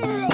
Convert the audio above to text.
Bye.